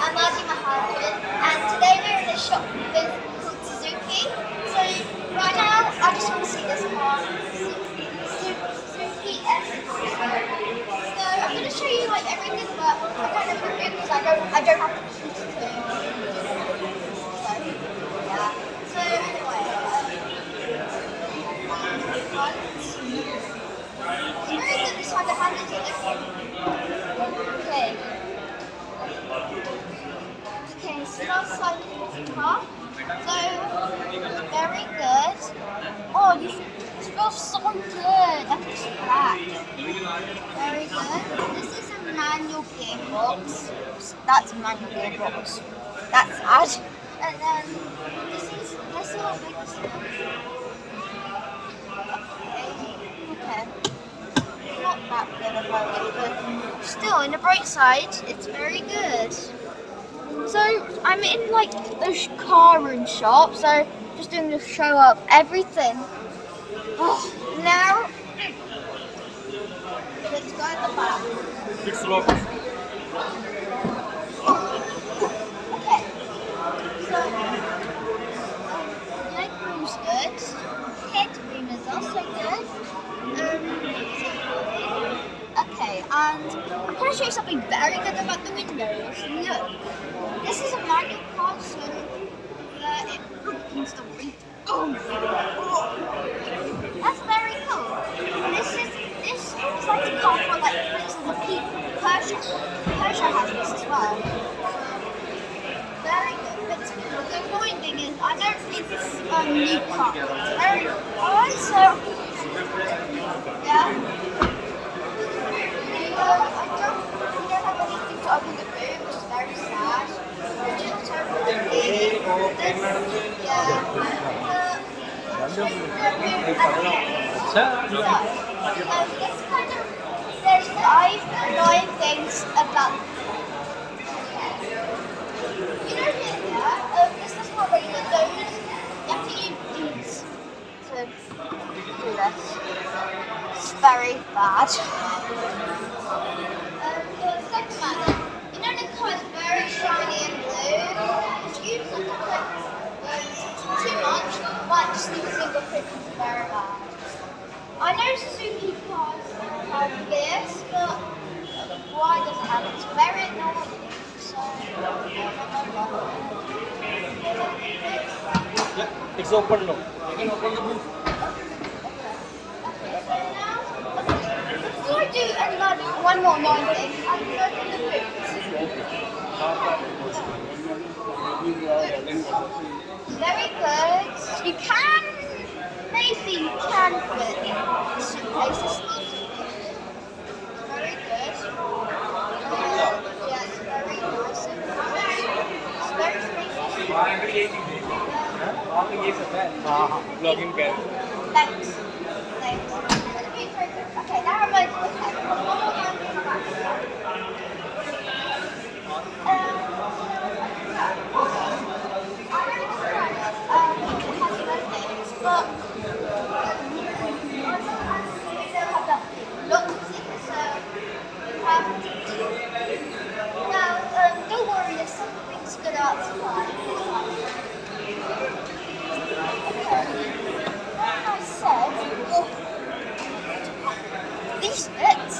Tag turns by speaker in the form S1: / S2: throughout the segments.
S1: I'm Arjun Mahajan, and today we're in a shop with Suzuki. So right now, I just want to see this car, Suzuki S. So I'm going to show you like everything, but I kind of review because I don't, I don't have to choose to. So yeah. So anyway, um, it's very good this one. The handles are different. Okay. Okay, so that's like the car. So very good. Oh, you it smells so good. That's black. Very good. This is a manual gearbox. That's a manual gearbox. That's sad. And then this is this little big. Okay. Okay not that good about it, but still, in the bright side, it's very good. So I'm in like the car room shop, so just doing the show up everything. Oh, now let's go at the back.
S2: It's locked.
S1: Okay. So um, leg room's good. Head room is also good. Um, okay and I'm going to show you something very good about the windows. Look, this is a manual car, so uh, it opens the window. Oh, that's very cool. And this is this is like a car for like for instance the people. Persia, Persia has this as well. Very good. But the annoying wonder it's a new car. And also, yeah. They, uh, I don't, we don't have anything to open the boot, which is very sad. We just have one thing. Yeah. The,
S2: the,
S1: yeah. Um, it's kind of, there's five annoying things about very bad. You know the car is very shiny and blue. You look like too much. But Super Simple Princess is very bad. I know Suzuki cars have this, but why does it have it? It's very annoying. So,
S2: Yeah, it's open now. You can open the boot.
S1: Before I do another one more thing, I'm going to open the boots. Very good. You can, maybe you can suitcases. Very good. Uh, yeah, it's very nice. It's very spacious.
S2: Login कर
S1: Thanks. Thanks. Okay, now I'm going to look at it. One more time in the back. Now, um, don't worry, if something's good outside. Like I said, these bits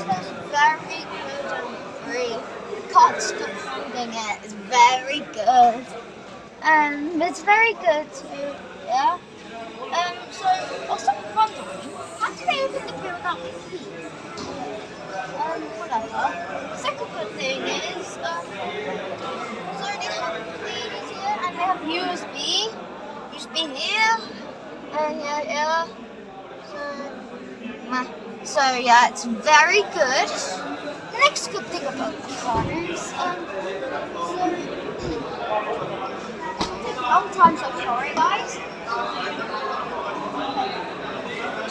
S1: smells very good and it. It's very good. Um, it's very good too. Yeah. Um, so I was wondering, how do they open the beer without the key? Um, whatever. Second good thing is, um, so they have keys here and they have USB. USB here. And yeah, yeah. So, so yeah, it's very good. Next good thing about um, long time, so sorry guys.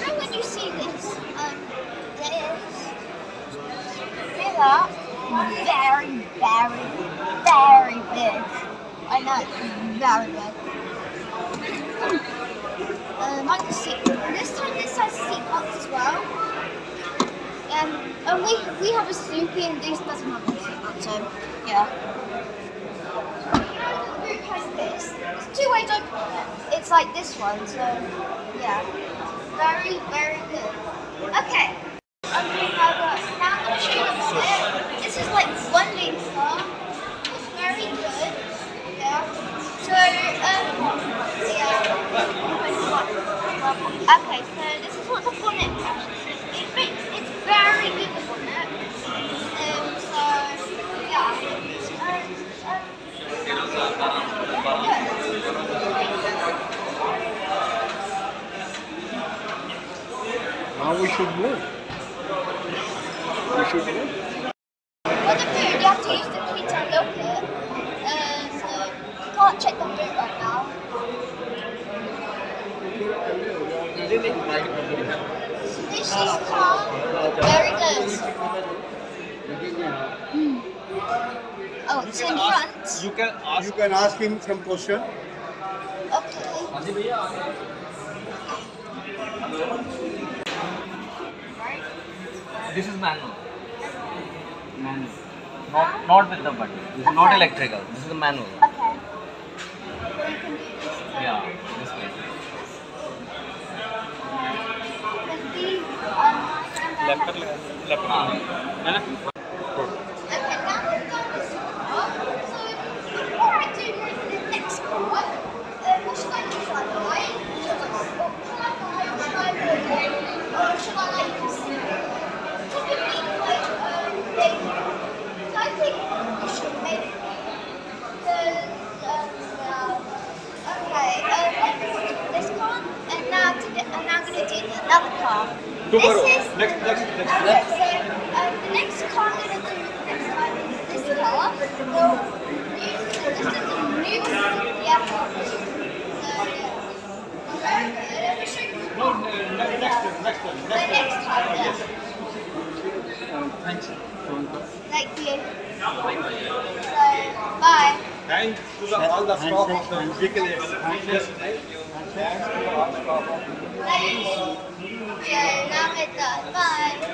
S1: Know when you see this, um, hear that? Very, very, very big. I know, very big. Um, I can see. This time this has seat belts as well. Um, and we we have a Suzuki and this doesn't have a. So, yeah. The route has this. There's two ways it. It's like this one, so, yeah. Very, very good. Okay. Okay, now, uh, now I'm going to. This is like one litre. It's very good. Yeah. So, um, yeah. Okay, so this is what the bonnet actually is. It's, ve- it's very good, the bonnet. Um, so, yeah. Um, um,
S3: Now we should move. We should move.
S1: For the food, you have to use the key to look it. Uh, so, you can't check the food right now. This is called very good. Oh, it's in front.
S2: You can ask.
S3: You can ask him some question.
S1: Okay.
S4: This is manual. Manual. Not not with the button. This is not electrical. This is the manual.
S1: Okay. So you can do this.
S4: Yeah, this way.
S1: With these, um, gonna do another part. This is
S2: Next, next, next.
S1: Okay, so um, the next car I'm going to do next time is this car. So, this is the new yeah. So, yeah. Very good. Let me show you the
S2: No, next, next, next,
S1: the
S2: next.
S1: next time. Yeah.
S2: Yes.
S3: Thanks.
S1: Thank you. So, bye.
S2: Thanks to the, all the staff of the vehicle.
S1: Thank you. Bye.